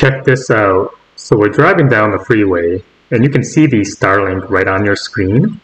Check this out. So we're driving down the freeway and you can see the Starlink right on your screen.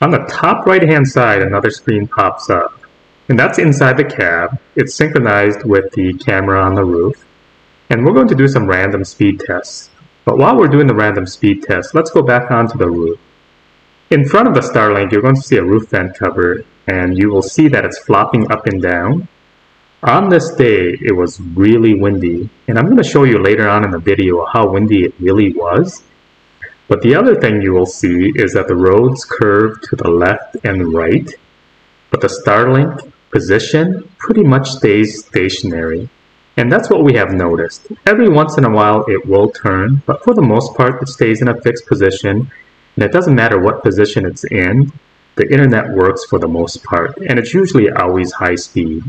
On the top right hand side another screen pops up and that's inside the cab. It's synchronized with the camera on the roof. And we're going to do some random speed tests. But while we're doing the random speed test, let's go back onto the roof. In front of the Starlink, you're going to see a roof vent cover, and you will see that it's flopping up and down. On this day, it was really windy, and I'm going to show you later on in the video how windy it really was. But the other thing you will see is that the roads curve to the left and right, but the Starlink position pretty much stays stationary. And that's what we have noticed. Every once in a while it will turn, but for the most part it stays in a fixed position, and it doesn't matter what position it's in, the internet works for the most part, and it's usually always high speed.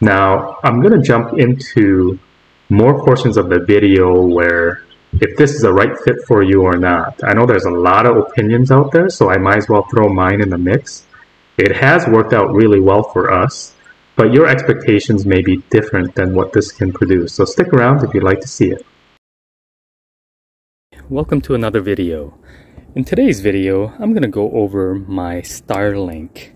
Now, I'm going to jump into more portions of the video where if this is a right fit for you or not. I know there's a lot of opinions out there, so I might as well throw mine in the mix. It has worked out really well for us, but your expectations may be different than what this can produce. So stick around if you'd like to see it. Welcome to another video. In today's video, I'm going to go over my Starlink.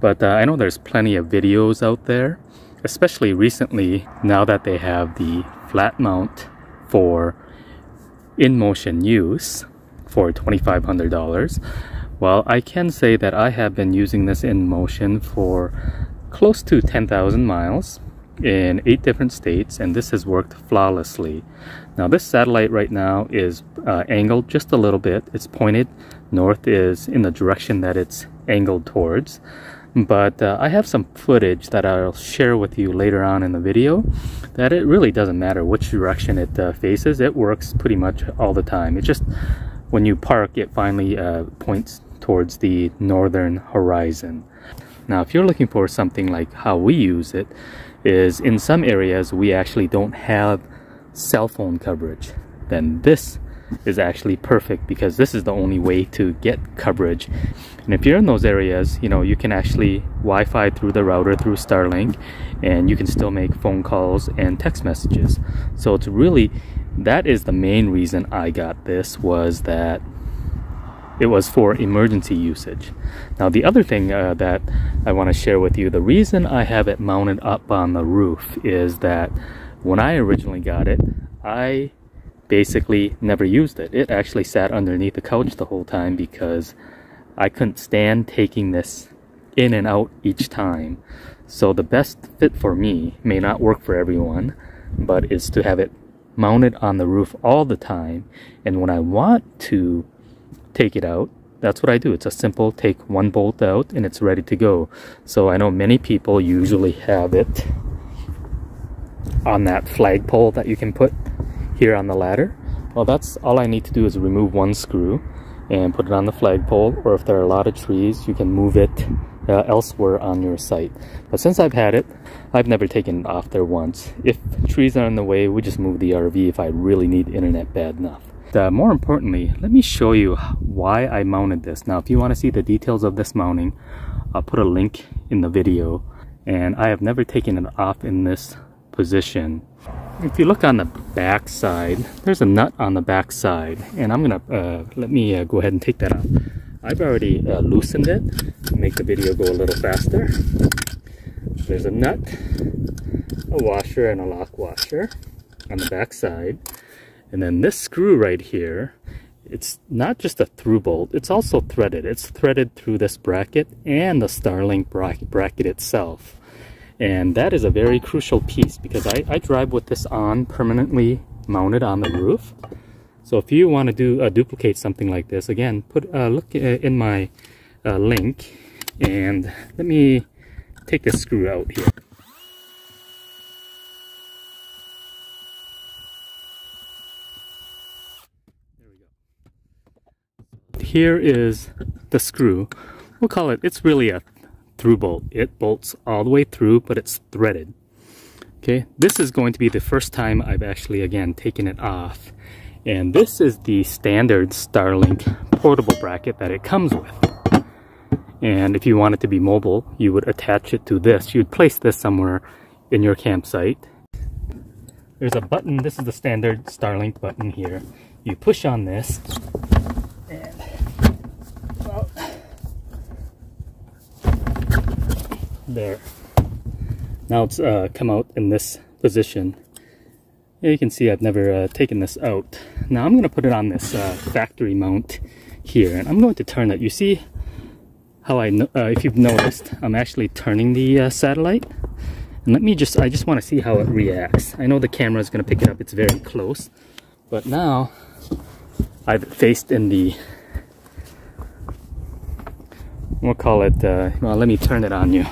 But uh, I know there's plenty of videos out there, especially recently now that they have the flat mount for in-motion use for $2,500. Well, I can say that I have been using this in motion for close to 10,000 miles in eight different states and this has worked flawlessly. Now this satellite right now is uh, angled just a little bit. It's pointed. North is in the direction that it's angled towards. But uh, I have some footage that I'll share with you later on in the video that it really doesn't matter which direction it uh, faces. It works pretty much all the time. It just when you park it finally uh, points towards the northern horizon. Now, if you're looking for something like how we use it, is in some areas we actually don't have cell phone coverage. Then this is actually perfect because this is the only way to get coverage. And if you're in those areas, you know, you can actually Wi-Fi through the router through Starlink and you can still make phone calls and text messages. So it's really that is the main reason I got this was that it was for emergency usage. Now the other thing uh, that I want to share with you, the reason I have it mounted up on the roof is that when I originally got it, I basically never used it. It actually sat underneath the couch the whole time because I couldn't stand taking this in and out each time. So the best fit for me may not work for everyone, but is to have it mounted on the roof all the time. And when I want to take it out, that's what I do. It's a simple take one bolt out and it's ready to go. So I know many people usually have it on that flagpole that you can put here on the ladder. Well, that's all I need to do is remove one screw and put it on the flagpole or if there are a lot of trees, you can move it uh, elsewhere on your site. But since I've had it, I've never taken it off there once. If trees are in the way, we just move the RV if I really need internet bad enough. Uh, more importantly, let me show you why I mounted this. Now, if you want to see the details of this mounting, I'll put a link in the video. And I have never taken it off in this position. If you look on the back side, there's a nut on the back side. And I'm to, uh, let me uh, go ahead and take that off. I've already uh, loosened it to make the video go a little faster. There's a nut, a washer, and a lock washer on the back side. And then this screw right here, it's not just a through bolt, it's also threaded. It's threaded through this bracket and the Starlink bracket itself. And that is a very crucial piece because I, I drive with this on permanently mounted on the roof. So if you want to do uh, duplicate something like this, again, put uh, look uh, in my uh, link and let me take this screw out here. here is the screw. We'll call it, it's really a through bolt. It bolts all the way through, but it's threaded. Okay, this is going to be the first time I've actually, again, taken it off. And this is the standard Starlink portable bracket that it comes with. And if you want it to be mobile, you would attach it to this. You'd place this somewhere in your campsite. there's a button. This is the standard Starlink button here. You push on this, and well, there. Now it's uh, come out in this position. Yeah, you can see I've never uh, taken this out. Now I'm going to put it on this uh, factory mount here, and I'm going to turn it. You see how I, uh, if you've noticed, I'm actually turning the uh, satellite. And let me just, I just want to see how it reacts. I know the camera is going to pick it up, it's very close. But now, I've faced in the, we'll call it, uh, well, let me turn it on you.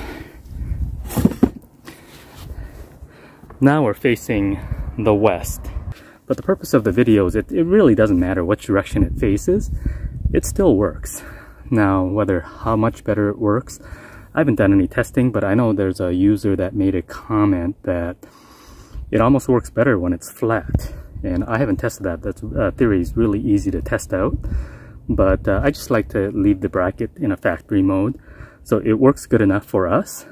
Now we're facing the west. But the purpose of the video is it, it really doesn't matter which direction it faces, it still works. Now, whether how much better it works, I haven't done any testing, but I know there's a user that made a comment that it almost works better when it's flat. And I haven't tested that. That uh, theory is really easy to test out. But uh, I just like to leave the bracket in a factory mode. So it works good enough for us.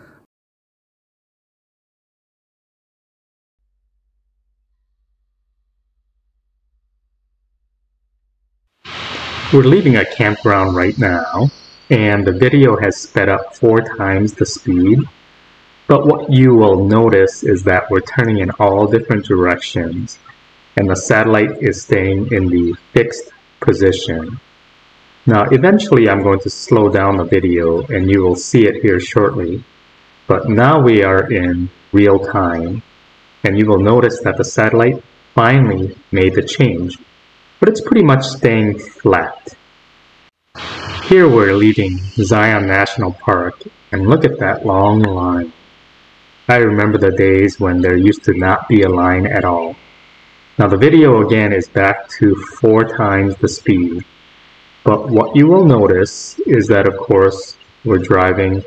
We're leaving a campground right now, and the video has sped up four times the speed. But what you will notice is that we're turning in all different directions, and the satellite is staying in the fixed position. Now, eventually I'm going to slow down the video, and you will see it here shortly. But now we are in real time, and you will notice that the satellite finally made the change but it's pretty much staying flat. Here we're leaving Zion National Park, and look at that long line. I remember the days when there used to not be a line at all. Now the video again is back to four times the speed, but what you will notice is that of course we're driving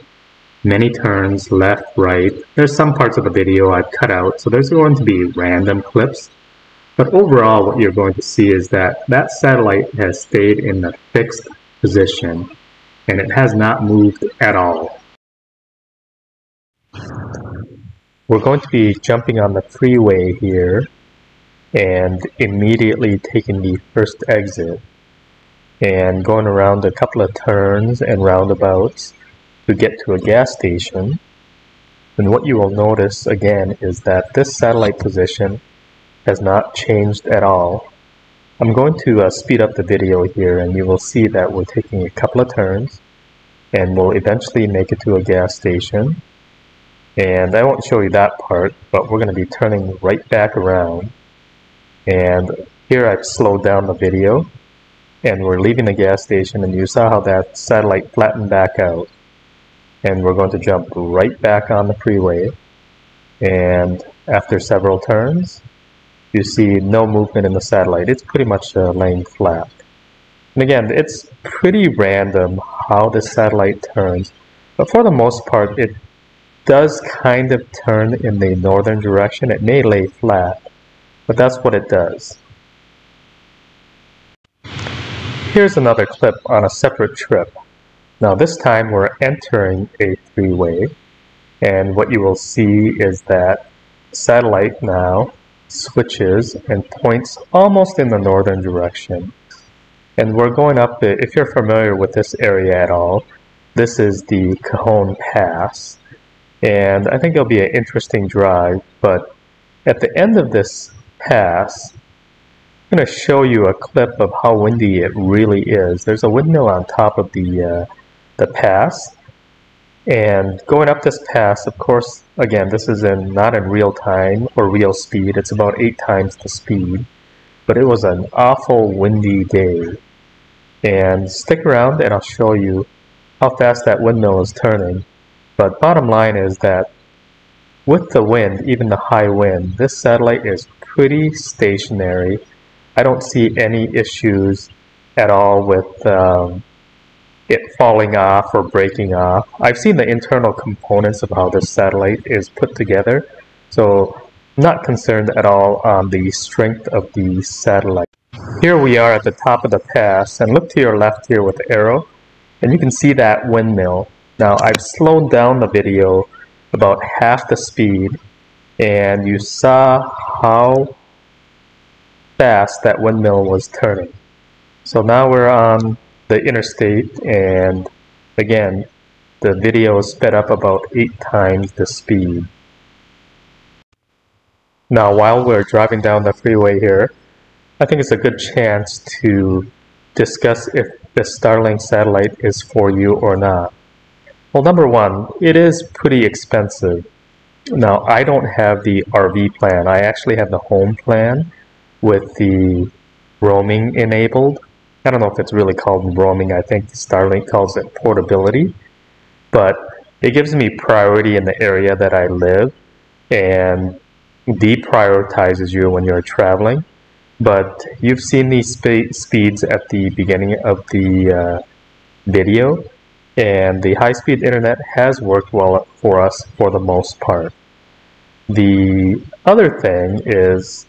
many turns left, right. There's some parts of the video I've cut out, so there's going to be random clips but overall, what you're going to see is that that satellite has stayed in the fixed position and it has not moved at all. We're going to be jumping on the freeway here and immediately taking the first exit and going around a couple of turns and roundabouts to get to a gas station. And what you will notice again is that this satellite position has not changed at all. I'm going to uh, speed up the video here and you will see that we're taking a couple of turns and we'll eventually make it to a gas station. And I won't show you that part, but we're going to be turning right back around. And here I've slowed down the video and we're leaving the gas station and you saw how that satellite flattened back out. And we're going to jump right back on the freeway. And after several turns, you see no movement in the satellite. It's pretty much uh, laying flat. And again, it's pretty random how the satellite turns, but for the most part, it does kind of turn in the northern direction. It may lay flat, but that's what it does. Here's another clip on a separate trip. Now this time we're entering a freeway, and what you will see is that satellite now switches and points almost in the northern direction. And we're going up, if you're familiar with this area at all, this is the Cajon Pass. And I think it'll be an interesting drive, but at the end of this pass, I'm going to show you a clip of how windy it really is. There's a windmill on top of the, uh, the pass, and going up this pass, of course, again, this is in not in real time or real speed. It's about eight times the speed. But it was an awful windy day. And stick around and I'll show you how fast that windmill is turning. But bottom line is that with the wind, even the high wind, this satellite is pretty stationary. I don't see any issues at all with um, it falling off or breaking off. I've seen the internal components of how this satellite is put together, so not concerned at all on the strength of the satellite. Here we are at the top of the pass, and look to your left here with the arrow, and you can see that windmill. Now I've slowed down the video about half the speed, and you saw how fast that windmill was turning. So now we're on the interstate and again the video sped up about 8 times the speed. Now while we're driving down the freeway here, I think it's a good chance to discuss if the Starlink satellite is for you or not. Well, number one, it is pretty expensive. Now, I don't have the RV plan. I actually have the home plan with the roaming enabled. I don't know if it's really called roaming. I think Starlink calls it portability. But it gives me priority in the area that I live and deprioritizes you when you're traveling. But you've seen these spe speeds at the beginning of the uh, video and the high-speed internet has worked well for us for the most part. The other thing is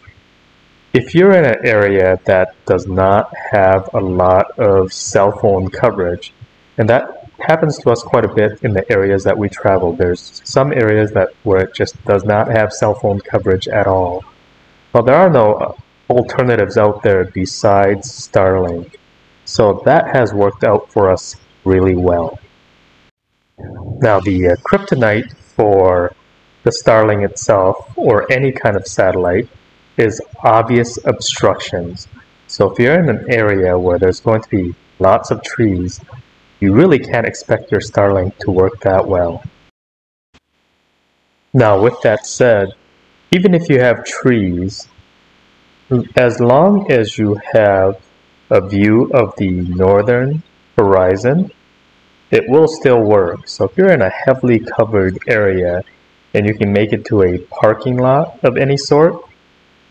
if you're in an area that does not have a lot of cell phone coverage, and that happens to us quite a bit in the areas that we travel. There's some areas that where it just does not have cell phone coverage at all. Well, there are no alternatives out there besides Starlink. So that has worked out for us really well. Now the uh, kryptonite for the Starlink itself or any kind of satellite is obvious obstructions. So if you're in an area where there's going to be lots of trees, you really can't expect your Starlink to work that well. Now with that said, even if you have trees, as long as you have a view of the northern horizon, it will still work. So if you're in a heavily covered area and you can make it to a parking lot of any sort,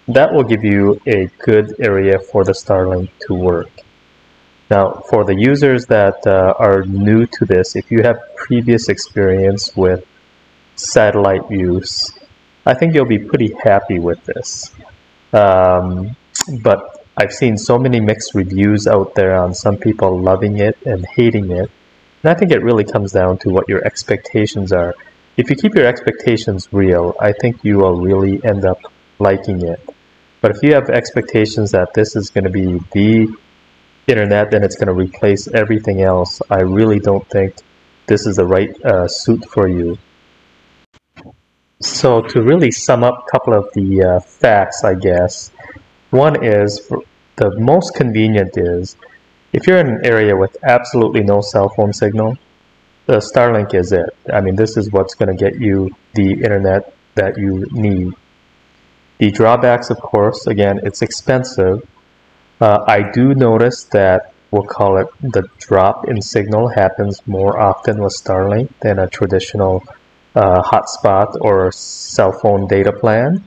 that will give you a good area for the Starlink to work. Now, for the users that uh, are new to this, if you have previous experience with satellite use, I think you'll be pretty happy with this. Um, but I've seen so many mixed reviews out there on some people loving it and hating it. And I think it really comes down to what your expectations are. If you keep your expectations real, I think you will really end up liking it. But if you have expectations that this is going to be the internet, then it's going to replace everything else, I really don't think this is the right uh, suit for you. So to really sum up a couple of the uh, facts, I guess, one is the most convenient is if you're in an area with absolutely no cell phone signal, the Starlink is it. I mean, this is what's going to get you the internet that you need. The drawbacks, of course, again, it's expensive. Uh, I do notice that we'll call it the drop in signal happens more often with Starlink than a traditional uh, hotspot or cell phone data plan.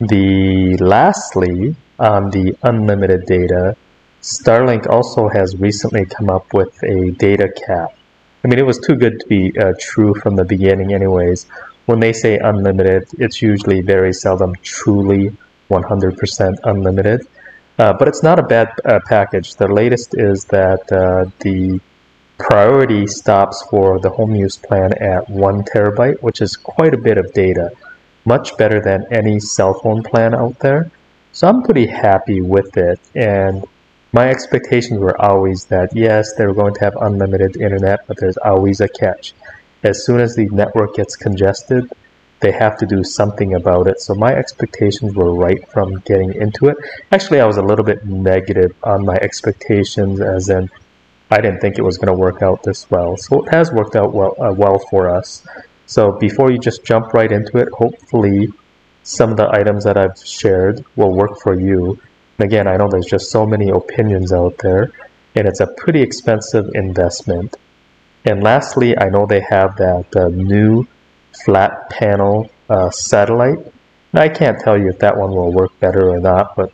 The lastly, on the unlimited data, Starlink also has recently come up with a data cap. I mean, it was too good to be uh, true from the beginning anyways. When they say unlimited, it's usually very seldom truly 100% unlimited. Uh, but it's not a bad uh, package. The latest is that uh, the priority stops for the home use plan at one terabyte, which is quite a bit of data, much better than any cell phone plan out there. So I'm pretty happy with it. And my expectations were always that yes, they're going to have unlimited internet, but there's always a catch. As soon as the network gets congested, they have to do something about it. So my expectations were right from getting into it. Actually, I was a little bit negative on my expectations, as in I didn't think it was going to work out this well. So it has worked out well, uh, well for us. So before you just jump right into it, hopefully some of the items that I've shared will work for you. And again, I know there's just so many opinions out there, and it's a pretty expensive investment. And lastly, I know they have that uh, new flat panel uh, satellite. And I can't tell you if that one will work better or not, but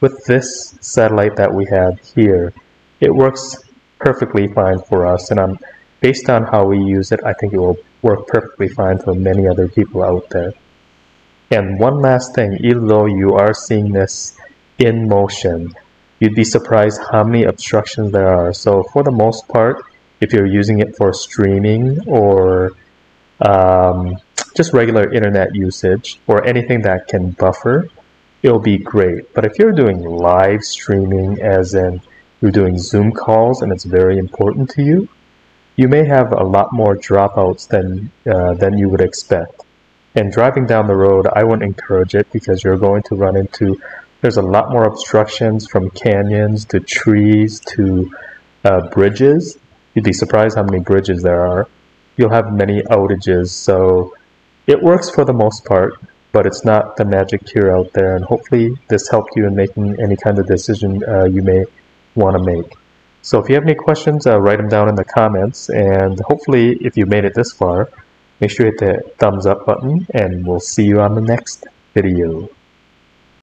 with this satellite that we have here, it works perfectly fine for us. And I'm based on how we use it, I think it will work perfectly fine for many other people out there. And one last thing, even though you are seeing this in motion, you'd be surprised how many obstructions there are. So for the most part, if you're using it for streaming or um, just regular internet usage or anything that can buffer, it'll be great. But if you're doing live streaming, as in you're doing Zoom calls and it's very important to you, you may have a lot more dropouts than uh, than you would expect. And driving down the road, I wouldn't encourage it because you're going to run into there's a lot more obstructions from canyons to trees to uh, bridges. You'd be surprised how many bridges there are. You'll have many outages, so it works for the most part, but it's not the magic cure out there. And hopefully, this helped you in making any kind of decision uh, you may want to make. So if you have any questions, uh, write them down in the comments. And hopefully, if you made it this far, make sure you hit the thumbs up button, and we'll see you on the next video.